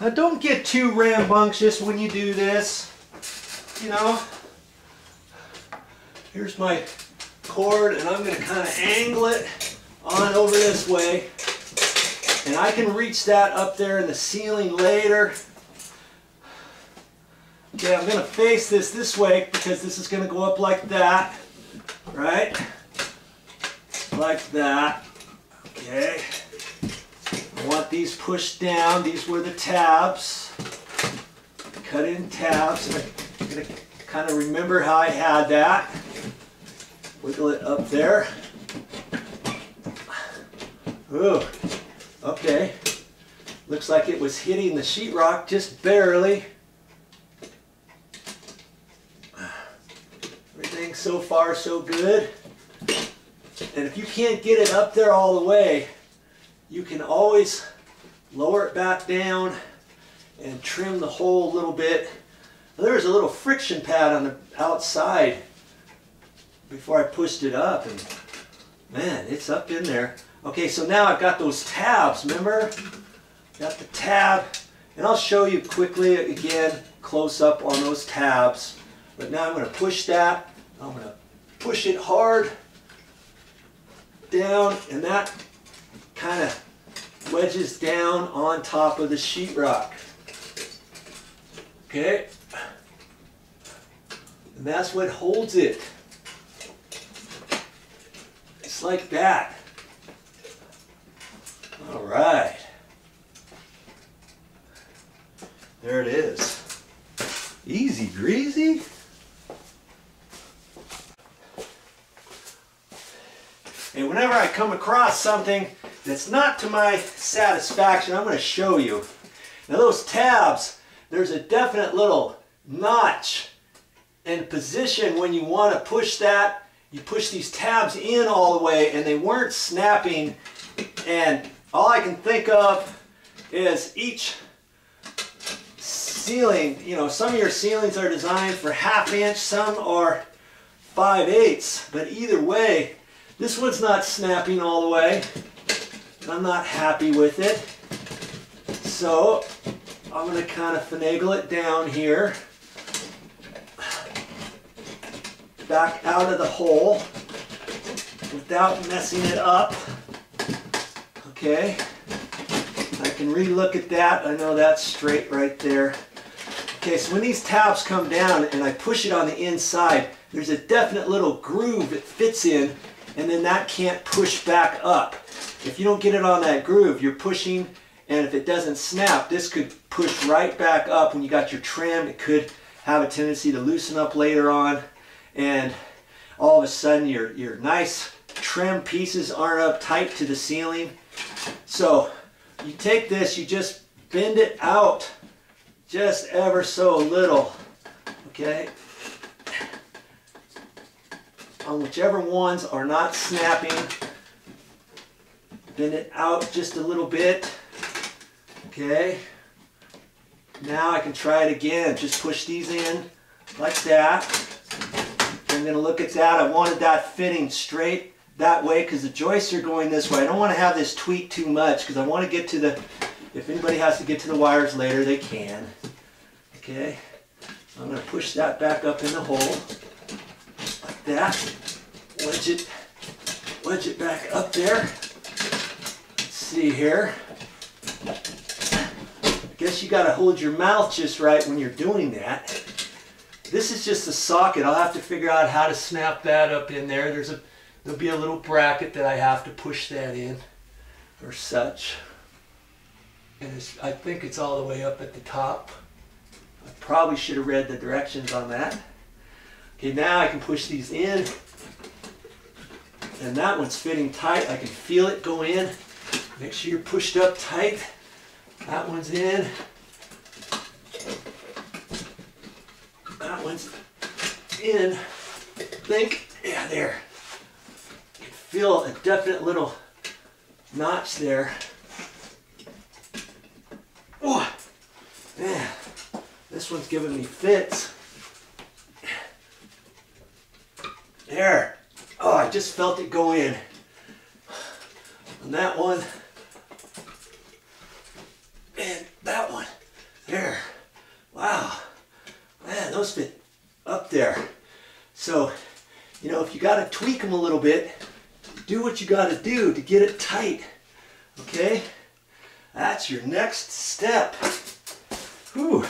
Now don't get too rambunctious when you do this. You know, here's my cord and I'm gonna kind of angle it on over this way. And I can reach that up there in the ceiling later. Okay, I'm gonna face this this way because this is gonna go up like that, right? Like that, okay. These pushed down. These were the tabs. Cut in tabs. I'm gonna kind of remember how I had that. Wiggle it up there. Ooh, okay. Looks like it was hitting the sheetrock just barely. Everything so far so good. And if you can't get it up there all the way, you can always lower it back down and trim the hole a little bit. There's a little friction pad on the outside before I pushed it up and man, it's up in there. Okay, so now I've got those tabs, remember? Got the tab, and I'll show you quickly again, close up on those tabs. But now I'm gonna push that, I'm gonna push it hard down, and that kind of wedges down on top of the sheetrock. Okay? And that's what holds it. It's like that. All right. There it is. Easy breezy. And whenever I come across something that's not to my satisfaction, I'm going to show you. Now those tabs, there's a definite little notch in position when you want to push that. You push these tabs in all the way and they weren't snapping and all I can think of is each ceiling, you know, some of your ceilings are designed for half inch, some are 5 eighths, but either way, this one's not snapping all the way. I'm not happy with it. So I'm going to kind of finagle it down here. Back out of the hole without messing it up. Okay. I can re-look at that. I know that's straight right there. Okay, so when these tabs come down and I push it on the inside, there's a definite little groove it fits in and then that can't push back up. If you don't get it on that groove, you're pushing, and if it doesn't snap, this could push right back up when you got your trim. It could have a tendency to loosen up later on, and all of a sudden your, your nice trim pieces aren't up tight to the ceiling. So you take this, you just bend it out just ever so little, okay? On whichever ones are not snapping. Bend it out just a little bit. Okay. Now I can try it again. Just push these in like that. I'm going to look at that. I wanted that fitting straight that way because the joists are going this way. I don't want to have this tweak too much because I want to get to the, if anybody has to get to the wires later, they can. Okay. I'm going to push that back up in the hole that. Wedge it, wedge it back up there. Let's see here. I guess you got to hold your mouth just right when you're doing that. This is just a socket. I'll have to figure out how to snap that up in there. There's a there'll be a little bracket that I have to push that in or such. And I think it's all the way up at the top. I probably should have read the directions on that. Okay, now I can push these in. And that one's fitting tight. I can feel it go in. Make sure you're pushed up tight. That one's in. That one's in. Think, yeah, there. You can feel a definite little notch there. Oh, man, this one's giving me fits. There. Oh, I just felt it go in. And that one. And that one. There. Wow. Man, those fit up there. So, you know, if you got to tweak them a little bit, do what you got to do to get it tight. Okay? That's your next step. Whew.